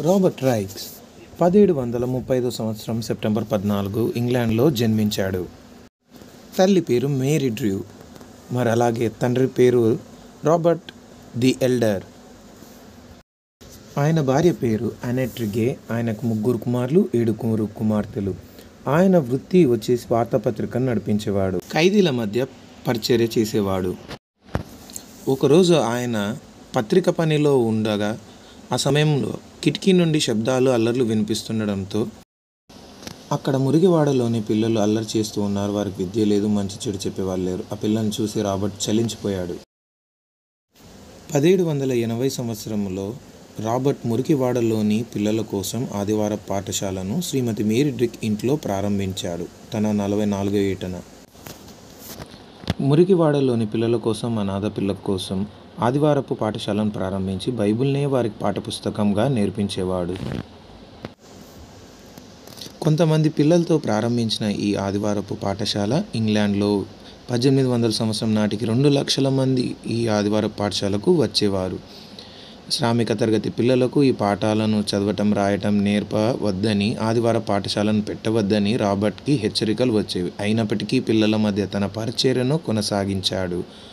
Robert racks పదిహేడు వందల ముప్పై ఐదు సంవత్సరం సెప్టెంబర్ పద్నాలుగు ఇంగ్లాండ్లో జన్మించాడు. తల్లి పేరు మేరీ డ్రూ. మరి అలాగే తండ్రి పేరు రాబర్ట్ ది ఎల్డర్. ఆయన భార్య పేరు అనెట్రిగే ఆయనకు ముగ్గురు కుమారులు ఏడుగురు కుమార్తెలు. ఆయన వృత్తి వచ్చేసి వార్తాపత్రికను నడిపించేవాడు. ఖైదీల మధ్య పరిచర్య చేసేవాడు. ఒకరోజు ఆయన పత్రిక పనిలో ఉండగా ఆ సమయంలో కిటికీ నుండి శబ్దాలు అల్లర్లు వినిపిస్తుండడంతో అక్కడ మురిగివాడలోని పిల్లలు అల్లరి చేస్తూ ఉన్నారు. వారికి విద్య లేదు మంచి చెడు చెప్పేవాళ్ళు లేరు. ఆ పిల్లని చూసి రాబర్ట్ చలించిపోయాడు. పదిహేడు వందల ఎనభై సంవత్సరంలో రాబర్ట్ మురికివాడలోని పిల్లల కోసం ఆదివార పాఠశాలను శ్రీమతి మేరీ డ్రిక్ ఇంట్లో ప్రారంభించాడు. తన నలభై నాలుగో ఏటన మురికివాడలోని పిల్లల కోసం అనాథ పిల్లల కోసం ఆదివారపు పాఠశాలను ప్రారంభించి బైబిల్నే వారికి పాఠపుస్తకంగా నేర్పించేవాడు. కొంతమంది పిల్లలతో ప్రారంభించిన ఈ ఆదివారపు పాఠశాల ఇంగ్లాండ్లో పద్దెనిమిది వందల సంవత్సరం నాటికి రెండు లక్షల మంది ఈ ఆదివారపు పాఠశాలకు వచ్చేవారు. శ్రామిక తరగతి పిల్లలకు ఈ పాఠాలను చదవటం రాయటం నేర్పవద్దని ఆదివార పాఠశాలను పెట్టవద్దని రాబర్ట్కి హెచ్చరికలు వచ్చేవి. అయినప్పటికీ పిల్లల మధ్య తన పరిచర్యను కొనసాగించాడు.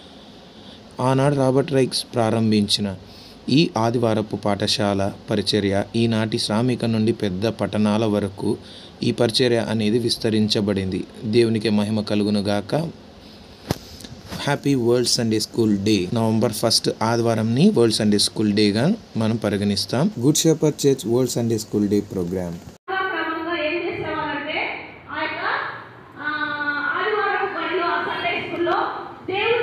ఆనాడు రాబర్ట్ రైక్స్ ప్రారంభించిన ఈ ఆదివారపు పాఠశాల పరిచర్య ఈనాటి శ్రామిక నుండి పెద్ద పట్టణాల వరకు ఈ పరిచర్య అనేది విస్తరించబడింది. దేవునికి మహిమ కలుగునుగాక happy world Sunday school day. November first ఆదివారంని world Sunday school డేగా మనం పరిగణిస్తాం. Good Shepherd church world Sunday school day programme. దేవుడు